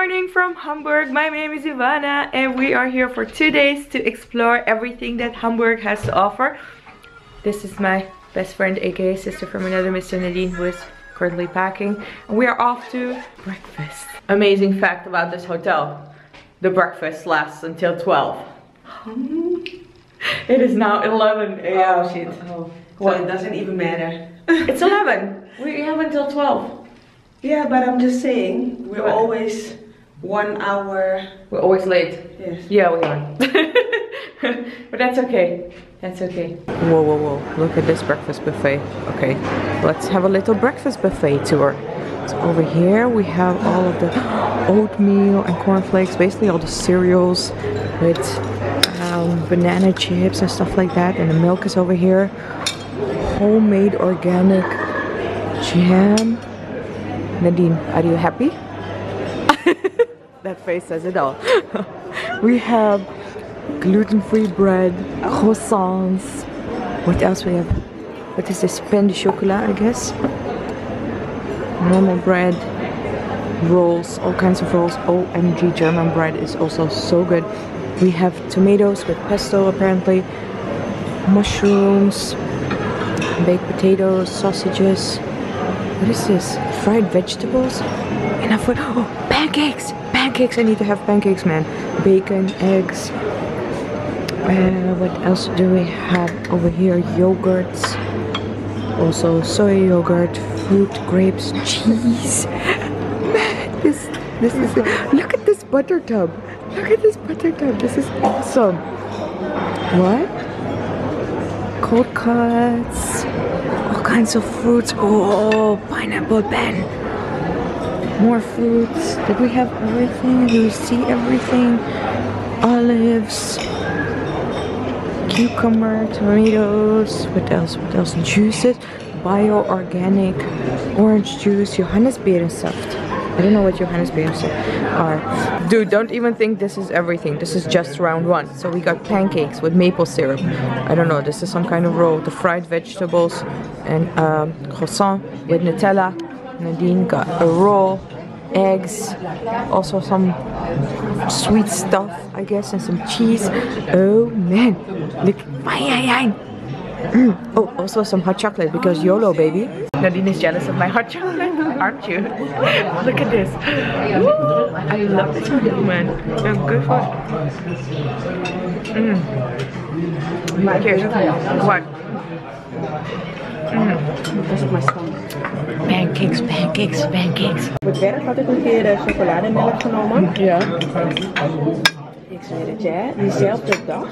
morning from Hamburg. My name is Ivana and we are here for two days to explore everything that Hamburg has to offer. This is my best friend aka sister from another Mr. Nadine who is currently packing. And we are off to breakfast. Amazing fact about this hotel. The breakfast lasts until 12. Hmm? it is now 11 a.m. Oh shit. Oh. So it doesn't even matter. it's 11. We have until 12. Yeah, but I'm just saying, we're What? always one hour. We're always late. Yes. Yeah, we are. but that's okay. That's okay. Whoa, whoa, whoa. Look at this breakfast buffet. Okay, let's have a little breakfast buffet tour. So over here we have all of the oatmeal and cornflakes, basically all the cereals with um, banana chips and stuff like that. And the milk is over here. Homemade organic jam. Nadine, are you happy? That face says it all. we have gluten-free bread, croissants. What else we have? What is this? Pain de chocolat, I guess. Normal bread, rolls, all kinds of rolls. OMG, German bread is also so good. We have tomatoes with pesto apparently, mushrooms, baked potatoes, sausages. What is this? Fried vegetables? Enough for oh pancakes! Pancakes! I need to have pancakes, man. Bacon, eggs. Uh, what else do we have over here? Yogurts. Also soy yogurt, fruit, grapes, cheese. Man, this this is look at this butter tub. Look at this butter tub. This is awesome. What? Cold cuts all kinds of fruits. Oh, pineapple pen. More fruits. Did we have everything? We see everything? Olives. Cucumber, tomatoes. What else? What else? Juices. Bio-organic. Orange juice. Johannes Johannisbeerensaft. I don't know what Johannes Johannisbeerensaft are. Dude, don't even think this is everything. This is just round one. So we got pancakes with maple syrup. I don't know. This is some kind of roll. The fried vegetables and um, croissant with Nutella. Nadine got a roll, eggs, also some sweet stuff, I guess, and some cheese. Oh man, look. Mm. Oh, also some hot chocolate because YOLO, baby. Nadine is jealous of my hot chocolate, aren't you? Look at this. I love this one, man. Good for. Mm. Cheers. What? Stand. Pancakes, pancakes, pancakes. Op het werk had ik een keer de chocolademelk genomen. Ja. Ik zweer het ja, diezelfde dag.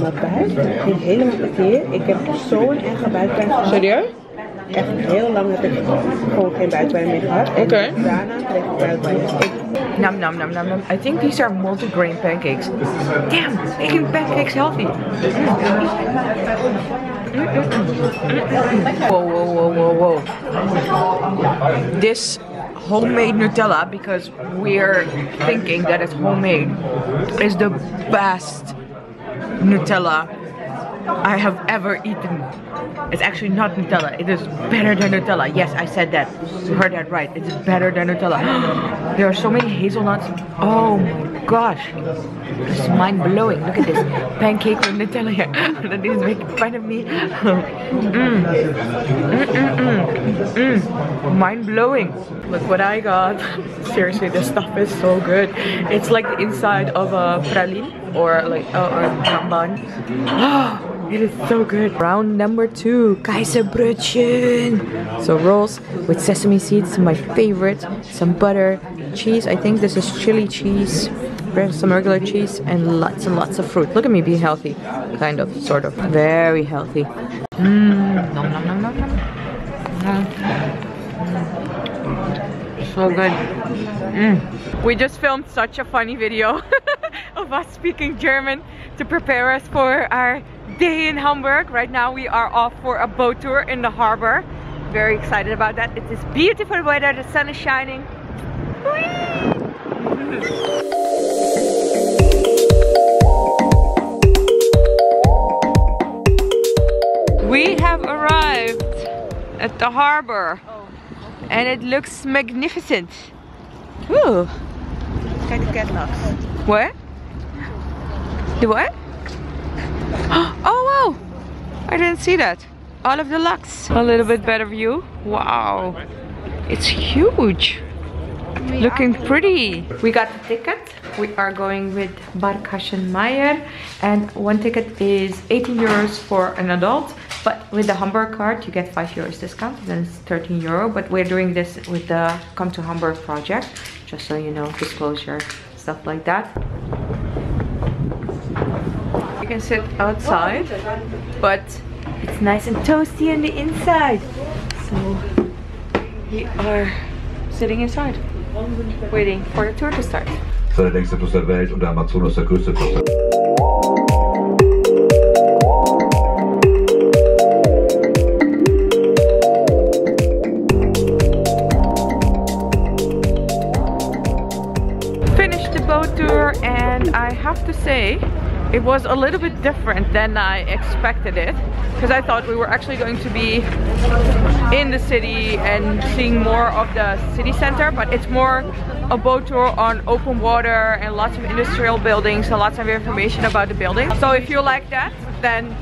Mijn buik ging helemaal tekeer. Ik heb zo'n erge buikpijn gehad. Serieus? Echt heel lang heb ik gewoon geen buikpijn meer gehad. Oké. daarna kreeg ik buikpijn. Ik, Nom nom nom nom nom. I think these are multigrain pancakes. Damn, making pancakes healthy. Whoa, whoa, whoa, whoa, whoa. This homemade Nutella, because we're thinking that it's homemade, is the best Nutella I have ever eaten. It's actually not Nutella. It is better than Nutella. Yes, I said that. You heard that right. It is better than Nutella. there are so many hazelnuts. Oh my gosh. It's mind blowing. Look at this. Pancake with Nutella here. that is making fun of me. mm. Mm, mm, mm. Mm. Mind blowing. Look what I got. Seriously, this stuff is so good. It's like the inside of a praline or like a, or jamban. Oh, it is so good. Round number two, Kaiserbrötchen. So rolls with sesame seeds, my favorite. Some butter, cheese. I think this is chili cheese. Some regular cheese and lots and lots of fruit. Look at me being healthy, kind of, sort of, very healthy. Mmm, nom nom nom nom nom. Mm. Mm. So good. Mm. We just filmed such a funny video of us speaking German to prepare us for our day in Hamburg. Right now we are off for a boat tour in the harbor. Very excited about that. It is beautiful weather, the sun is shining. We have arrived at the harbor and it looks magnificent. Ooh, Kijk de catlocks. What? The what? Oh wow! I didn't see that. All of the lux. A little bit better view. Wow. It's huge. Looking pretty. We got the ticket. We are going with Barkassen Meyer and one ticket is 18 euros for an adult but with the Hamburg card you get 5 euros discount then it's 13 euro but we're doing this with the Come to Hamburg project just so you know disclosure stuff like that can sit outside but it's nice and toasty on the inside. So we are sitting inside waiting for the tour to start. Ist der längste Fluss der Welt und der Amazonas der größte Fluss der finished the boat tour and I have to say it was a little bit different than I expected it because I thought we were actually going to be in the city and seeing more of the city center but it's more a boat tour on open water and lots of industrial buildings and lots of information about the building. So if you like that then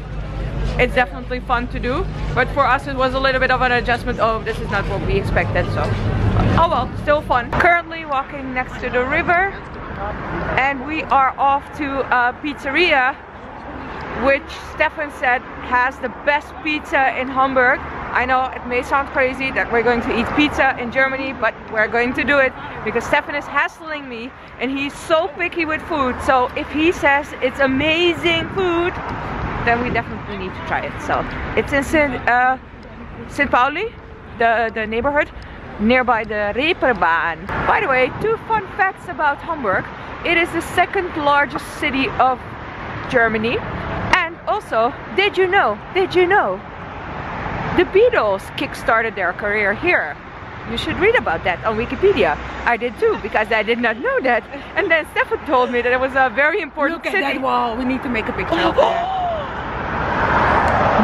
it's definitely fun to do. But for us it was a little bit of an adjustment oh this is not what we expected so. Oh well still fun. Currently walking next to the river and we are off to a pizzeria which Stefan said has the best pizza in Hamburg I know it may sound crazy that we're going to eat pizza in Germany but we're going to do it because Stefan is hassling me and he's so picky with food so if he says it's amazing food then we definitely need to try it. So it's in St. Uh. Pauli, the, the neighborhood, nearby the Reeperbahn. By the way, two fun facts about Hamburg. It is the second largest city of Germany. And also, did you know, did you know, the Beatles kickstarted their career here. You should read about that on Wikipedia. I did too, because I did not know that. And then Stefan told me that it was a very important Look at city. that wall. We need to make a picture of that.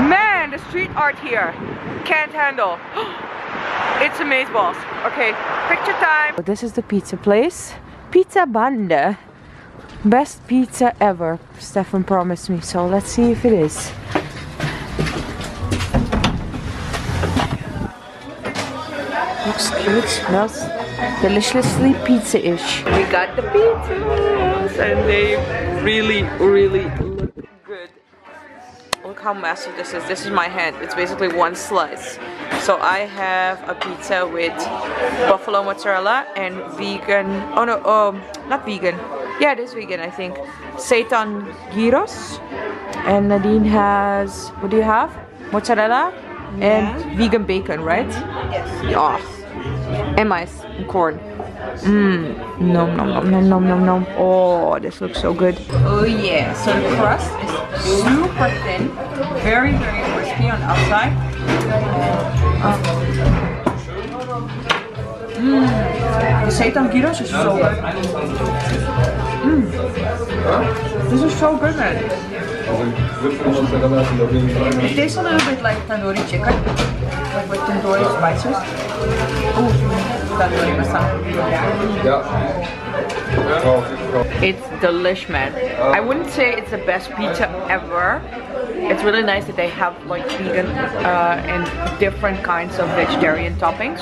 Man, the street art here can't handle. It's amazeballs. Okay, picture time. This is the pizza place. Pizza Banda. Best pizza ever. Stefan promised me, so let's see if it is. Looks cute, smells deliciously pizza-ish. We got the pizzas and they really, really. Look how massive this is. This is my hand. It's basically one slice. So I have a pizza with buffalo mozzarella and vegan. Oh no, um, not vegan. Yeah, it is vegan, I think. Seitan gyros. And Nadine has. What do you have? Mozzarella and vegan bacon, right? Yes. Yeah. And mice and corn. Mmm. Nom nom nom nom nom nom nom. Oh, this looks so good. Oh yeah. So the crust is super thin, very very crispy on the outside. Mmm. The seitan gyros is so good. Mmm. This is so good, man. It tastes a little bit like tandoori chicken, like with tandoori spices. Ooh, tandoori. It's delish, man. I wouldn't say it's the best pizza ever. It's really nice that they have like vegan uh, and different kinds of vegetarian toppings.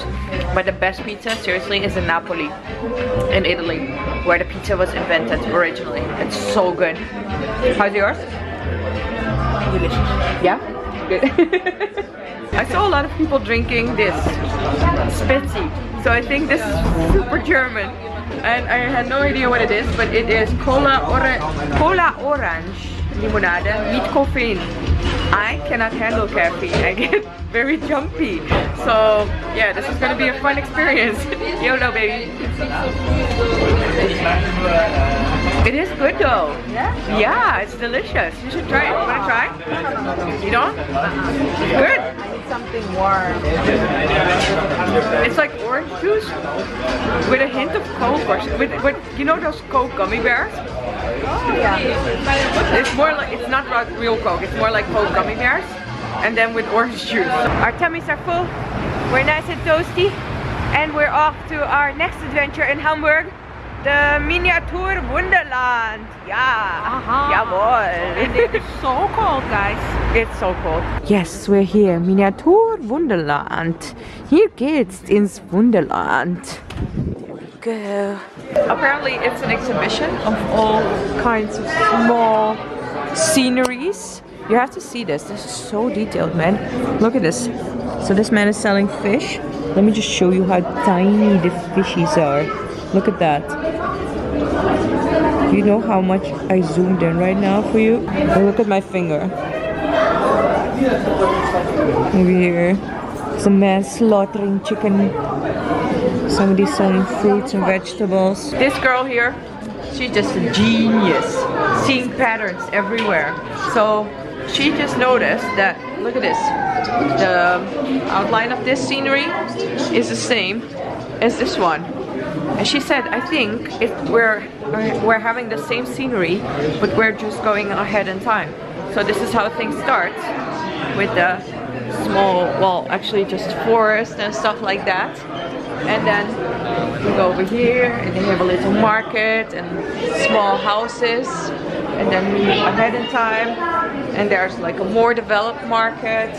But the best pizza, seriously, is in Napoli, in Italy, where the pizza was invented originally. It's so good. How's yours? Delicious. Yeah? Good. I saw a lot of people drinking this Spezi. So I think this is super German. And I had no idea what it is, but it is cola, ora cola orange limonade with caffeine. I cannot handle caffeine. I get very jumpy. So yeah, this is gonna be a fun experience. YOLO baby. It is good though. Yeah? Yeah, it's delicious. You should try it. You wanna try? You don't? Good. I need something warm. It's like orange juice with a hint of coke or with, with you know those coke gummy bears? Yeah. It's more like it's not like real coke. It's more like coke gummy bears, and then with orange juice. Our tummies are full. We're nice and toasty, and we're off to our next adventure in Hamburg. the Miniatur Wunderland. Yeah. Aha. Jawohl. It's so cold, guys. It's so cold. Yes, we're here. Miniatur Wunderland. Hier geht's ins Wunderland. Go. Apparently, it's an exhibition of all kinds of small sceneries. You have to see this. This is so detailed, man. Look at this. So this man is selling fish. Let me just show you how tiny the fishies are. Look at that. You know how much I zoomed in right now for you? Look at my finger. Over here. Some man slaughtering chicken. Somebody's selling fruits and vegetables. This girl here, she's just a genius. Seeing patterns everywhere. So she just noticed that, look at this. The outline of this scenery is the same as this one. And she said, I think if we're uh, we're having the same scenery, but we're just going ahead in time. So this is how things start with the small, well, actually just forest and stuff like that. And then we go over here and they have a little market and small houses. And then we ahead in time and there's like a more developed market.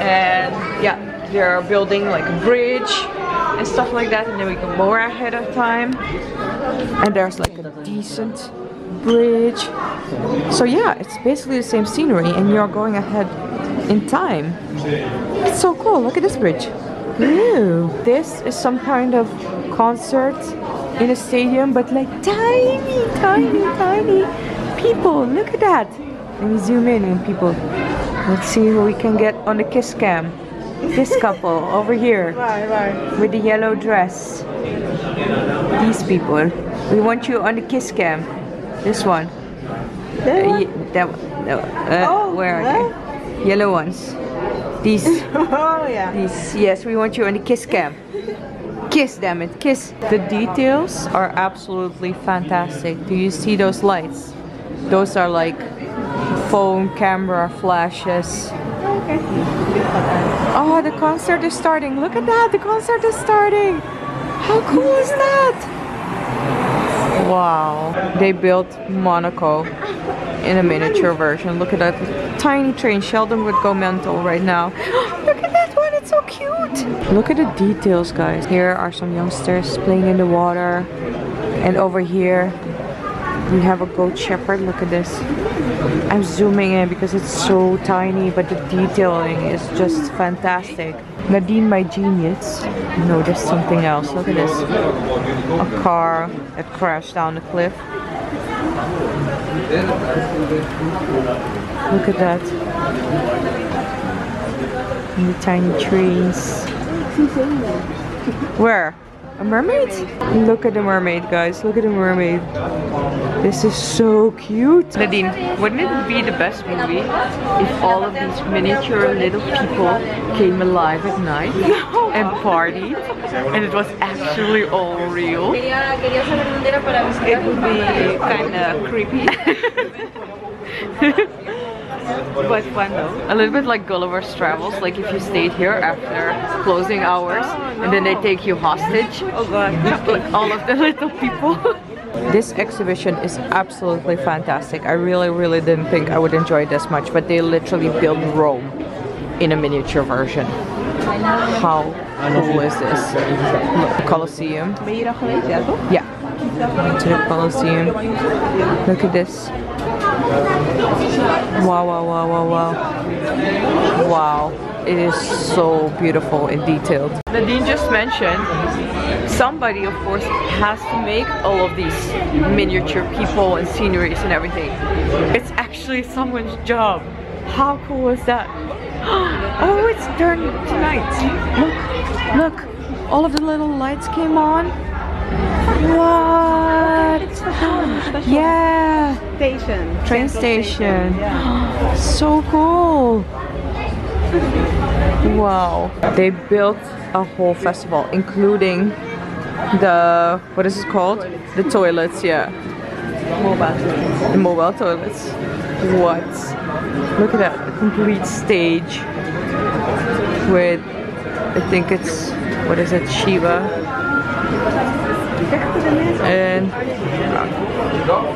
And yeah, they're building like a bridge and stuff like that and then we go more ahead of time and there's like a decent bridge so yeah it's basically the same scenery and you're going ahead in time it's so cool look at this bridge Ooh, this is some kind of concert in a stadium but like tiny tiny tiny people look at that let me zoom in on people let's see who we can get on the kiss cam this couple over here with the yellow dress. These people. We want you on the kiss cam. This one. Uh, that one. No. Uh, Oh, where are they? Yellow ones. These. Oh, yeah. These. Yes, we want you on the kiss cam. Kiss, damn it, kiss. The details are absolutely fantastic. Do you see those lights? Those are like phone camera flashes. Okay. Oh, the concert is starting. Look at that. The concert is starting. How cool is that? Wow. They built Monaco in a miniature version. Look at that tiny train. Sheldon would go mental right now. Look at that one. It's so cute. Look at the details, guys. Here are some youngsters playing in the water. And over here, we have a goat shepherd. Look at this. I'm zooming in because it's so tiny, but the detailing is just fantastic. Nadine, my genius, noticed something else. Look at this. A car that crashed down the cliff. Look at that. And the tiny trees. Where? A mermaid? Look at the mermaid, guys. Look at the mermaid. This is so cute. Nadine, wouldn't it be the best movie if all of these miniature little people came alive at night and partied and it was actually all real? It would be kind of creepy. but fun though. A little bit like Gulliver's Travels, like if you stayed here after closing hours oh, and then they take you hostage. Oh god. like all of the little people. This exhibition is absolutely fantastic. I really, really didn't think I would enjoy it this much, but they literally built Rome in a miniature version. How cool is this? Look, Colosseum. Ben je hier al geweest? Yeah. To the Colosseum. Look at this. Wow, wow, wow, wow, wow. Wow. It is so beautiful and detailed. Nadine just mentioned somebody, of course, has to make all of these miniature people and sceneries and everything. It's actually someone's job. How cool is that? Oh, it's during tonight. Look, look. All of the little lights came on. What? Yeah, Station. train Central station. Ja. So cool. Wow. They built a whole festival, including the, what is it called? The toilets, yeah. Mobile. The mobile toilets. What? Look at that. A complete stage with, I think it's, what is it, Shiva? And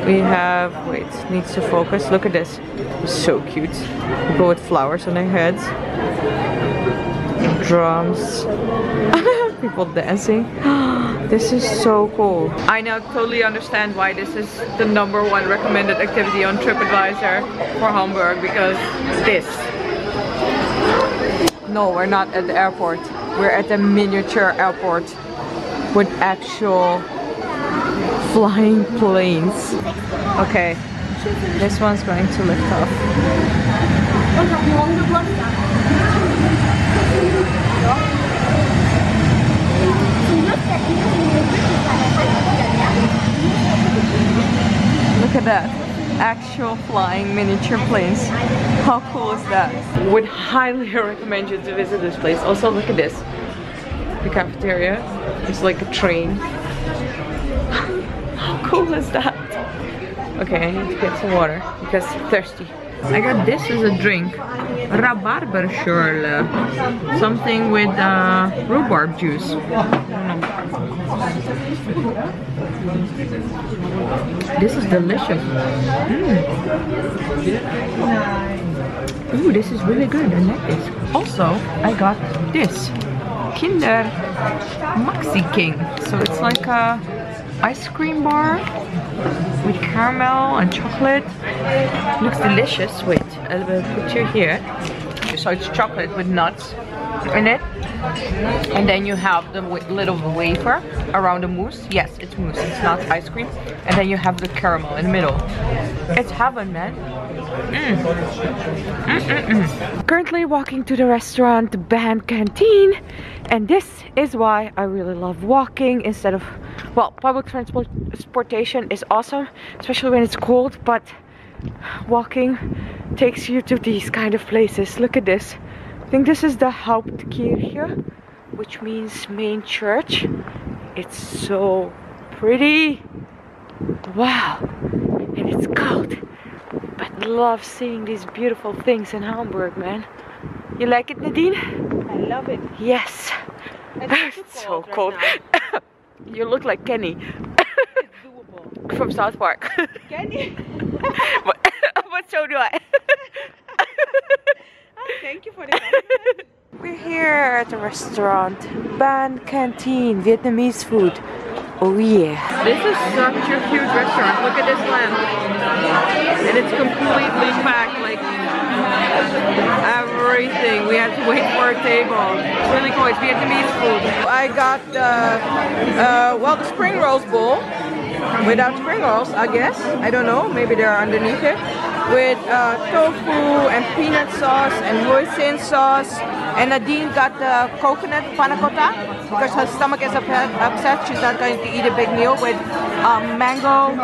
we have, wait, needs to focus. Look at this. So cute. People with flowers on their heads. Drums. People dancing. This is so cool. I now totally understand why this is the number one recommended activity on TripAdvisor for Hamburg because it's this. No, we're not at the airport. We're at a miniature airport with actual flying planes. Okay, this one's going to lift off. Look at that. Actual flying miniature planes. How cool is that? Would highly recommend you to visit this place. Also look at this. The cafeteria. It's like a train. How cool is that? Okay, I need to get some water because I'm thirsty. I got this as a drink. Rhabarberschorle. Something with uh, rhubarb juice. This is delicious. Mm. Ooh, this is really good. I like this. Also, I got this. Kinder Maxi King. So it's like a ice cream bar with caramel and chocolate. Looks delicious. Wait, I will put you here. So it's chocolate with nuts in it. And then you have the little wafer around the mousse. Yes, it's mousse. It's not ice cream. And then you have the caramel in the middle. It's heaven, man. Mm. Mm, mm, Currently walking to the restaurant, band canteen, and this is why I really love walking instead of, well, public transportation is awesome, especially when it's cold, but walking takes you to these kind of places. Look at this. I think this is the Hauptkirche, which means main church. It's so pretty. Wow. And it's cold. But love seeing these beautiful things in Hamburg, man. You like it, Nadine? I love it. Yes. It's too so cold right you look like Kenny from South Park. Kenny? but, but so do I. Thank you for the compliment. We're here at the restaurant Ban Canteen Vietnamese food. Oh yeah. This is such a huge restaurant. Look at this lamp. And it's completely packed like everything. We had to wait for a table. It's really cool. It's Vietnamese food. I got the uh, well the spring rolls bowl without spring rolls, I guess. I don't know. Maybe they're underneath it. With uh, tofu and peanut sauce and hoisin sauce. And Nadine got the coconut panna because her stomach is upset. She's not going to eat a big meal with um, mango.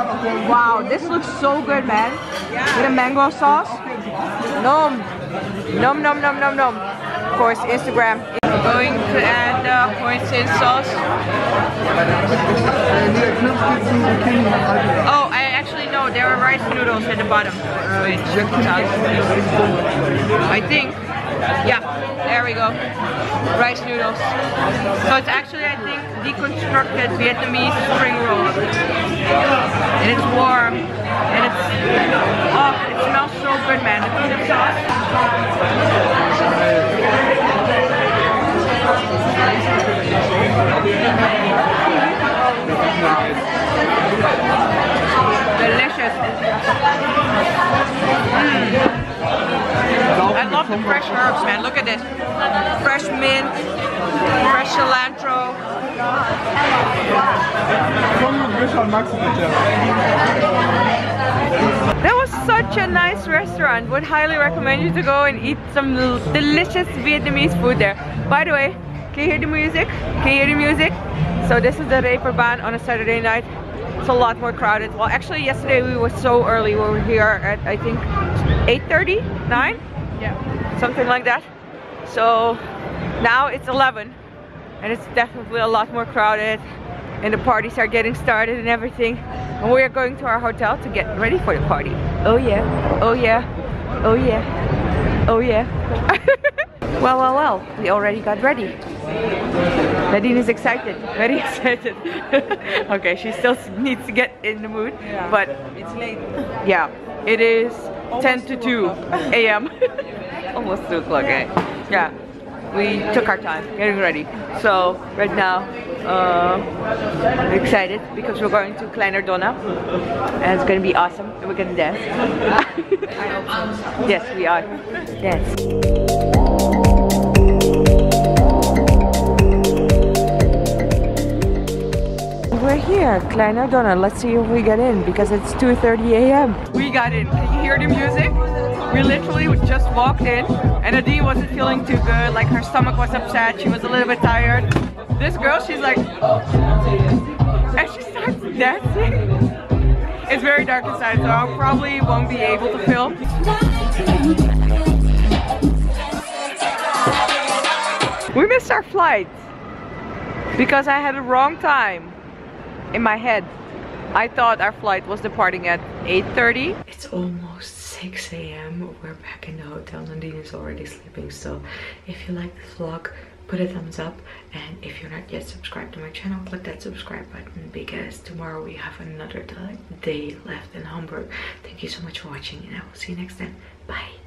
Wow, this looks so good, man. With a mango sauce. Nom. Nom nom nom nom nom. Of course, Instagram. Going to add the hoisin sauce. Oh, there are rice noodles at the bottom. I think. Yeah, there we go. Rice noodles. So it's actually, I think, deconstructed Vietnamese spring roll. And it's warm. And it's, oh, it smells so good, man. The peanut sauce. Delicious. Mm. I love the fresh herbs, man. Look at this. Fresh mint, fresh cilantro. That was such a nice restaurant. Would highly recommend you to go and eat some delicious Vietnamese food there. By the way, can you hear the music? Can you hear the music? So this is the Reeperbahn on a Saturday night. It's a lot more crowded. Well, actually yesterday we were so early. We were here at I think 8:30, 9, Yeah. something like that. So now it's 11 and it's definitely a lot more crowded and the parties are getting started and everything. And we are going to our hotel to get ready for the party. Oh yeah, oh yeah, oh yeah, oh yeah. well, well, well, we already got ready. Nadine is excited, very excited. okay, she still needs to get in the mood, Yeah. but It's late. yeah, it is 10 to 2 2 a.m. Almost 2 o'clock, eh? Yeah, we took our time getting ready. So, right now, uh, we're excited because we're going to Kleiner Donner and it's gonna be awesome and we're gonna dance. yes, we are. Dance. Here, Kleiner Donner. Let's see if we get in because it's 2.30 a.m. We got in. Can you hear the music? We literally just walked in and Adi wasn't feeling too good. Like her stomach was upset. She was a little bit tired. This girl, she's like, and she starts dancing. It's very dark inside, so I probably won't be able to film. We missed our flight because I had the wrong time in my head. I thought our flight was departing at 8.30. It's almost 6 a.m. We're back in the hotel. Nadine is already sleeping. So if you like this vlog, put a thumbs up. And if you're not yet subscribed to my channel, click that subscribe button because tomorrow we have another day left in Hamburg. Thank you so much for watching and I will see you next time. Bye.